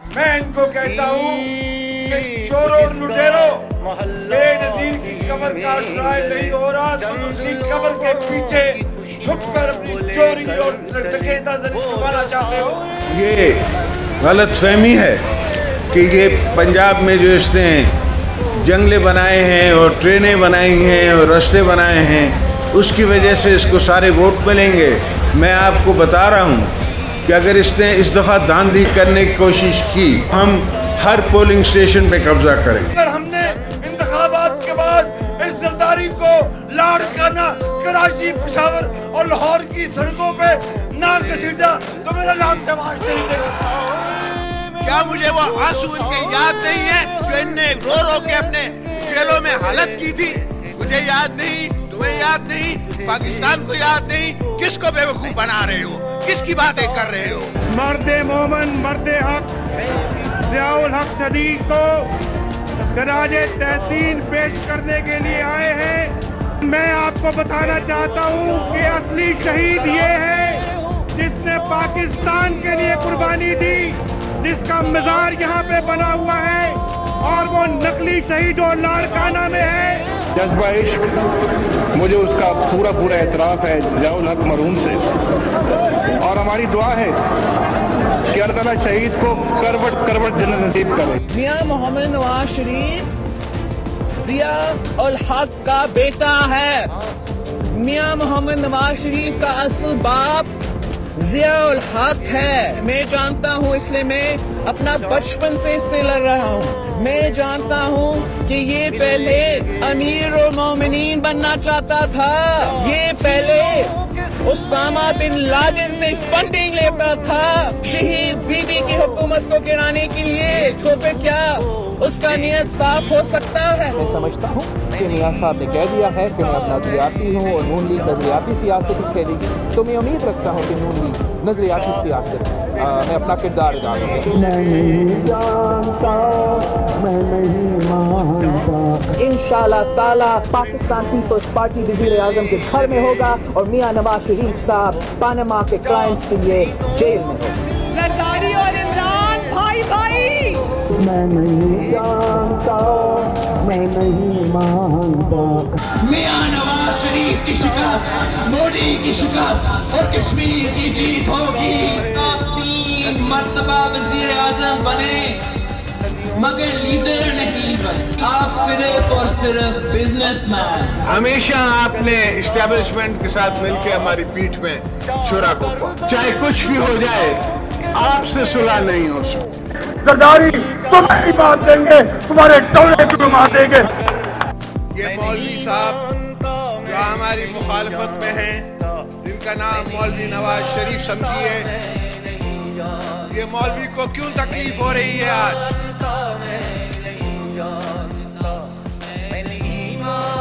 मैं इनको कहता हूँ कि चोरों लुटेरों बेनजीर की कबर का आश्रय नहीं हो रहा तुम उसकी कबर के पीछे छुपकर अपनी चोरी और छुपाना चाहते हो ये गलत फहमी है कि ये पंजाब में जो इसने जंगले बनाए हैं और ट्रेनें बनाई हैं और रास्ते बनाए हैं उसकी वजह से इसको सारे वोट मिलेंगे। मैं आपको बता रहा हूँ कि अगर इसने इस दफ़ा धांधली करने की कोशिश की हम हर पोलिंग स्टेशन पे कब्जा करेंगे। अगर हमने इंतखाबात के बाद इस जरदारी को लाड़काना कराची पिशावर और लाहौर की सड़कों पे ना घसीटा तो मेरा नाम शरीफ है। क्या मुझे वो आँसू इनके याद नहीं है जो इनने रो रो के अपने जेलों में हालत की थी? मुझे याद नहीं तुम्हें याद नहीं पाकिस्तान को याद नहीं किसको बेवकूफ़ बना रहे हो? किसकी बातें कर रहे हो? मर्द मोमन, मर्द हक। जियाउल हक सदीक को दराजे तहसीन पेश करने के लिए आए हैं। मैं आपको बताना चाहता हूँ कि असली शहीद ये है जिसने पाकिस्तान के लिए कुर्बानी दी, जिसका मजार यहाँ पे बना हुआ है और वो नकली शहीद और लाड़काना में है। जज्बा इश्क मुझे उसका पूरा पूरा एतराफ़ है जयाउल हक मरहूम से। और हमारी दुआ है कि अल्लाह शहीद को करवट करवट जन्नत नसीब करे। मियाँ मोहम्मद नवाज़ शरीफ, जिया उल हक का बेटा है। मियाँ मोहम्मद नवाज़ शरीफ का असल बाप जिया उल हक है। मैं जानता हूँ, इसलिए मैं अपना बचपन से इससे लड़ रहा हूँ। मैं जानता हूँ कि ये पहले अमीर और मोमिन बनना चाहता था। ये पहले उसामा बिन लादेन से फंडिंग लेता था। शहीद बीबी की हुकूमत को गिराने के लिए। तो फिर क्या उसका नियत साफ़ हो सकता है? मैं समझता हूँ कि मियाँ साहब ने कह दिया है कि मैं अब नजरियाती हूँ और नून लीग नजरियाती सियासत ही खेलेगी। तो मैं उम्मीद रखता हूँ कि नून लीग नजरियाती सियासत में अपना किरदार अदा करेगी इंशाल्लाह ताला पाकिस्तान पीपल्स पार्टी वज़ीर आज़म के घर में होगा और मियाँ नवाज़ शरीफ साहब पानमा के क्राइम्स के लिए जेल में और इमरान भाई भाई मैं नहीं जानता मैं नहीं मानता। मियाँ नवाज़ शरीफ की शिकस्त मोदी की शिकस्त और कश्मीर की जीत होगी। आप तीन मरतबा वज़ीर आज़म बने मगर लीडर नहीं बने। सिर्फ़ बिजनेसमैन हमेशा आपने इस्टेब्लिशमेंट के साथ मिलकर हमारी पीठ में छुरा घोपा चाहे कुछ भी हो जाए आपसे सुलह नहीं हो सकती। जरदारी तुम्हें बात देंगे तुम्हारे टोले को घुमा देंगे? ये मौलवी साहब जो हमारी मुखालफत में हैं जिनका नाम मौलवी नवाज़ शरीफ समझिए ये मौलवी को क्यों तकलीफ़ हो रही है आज? my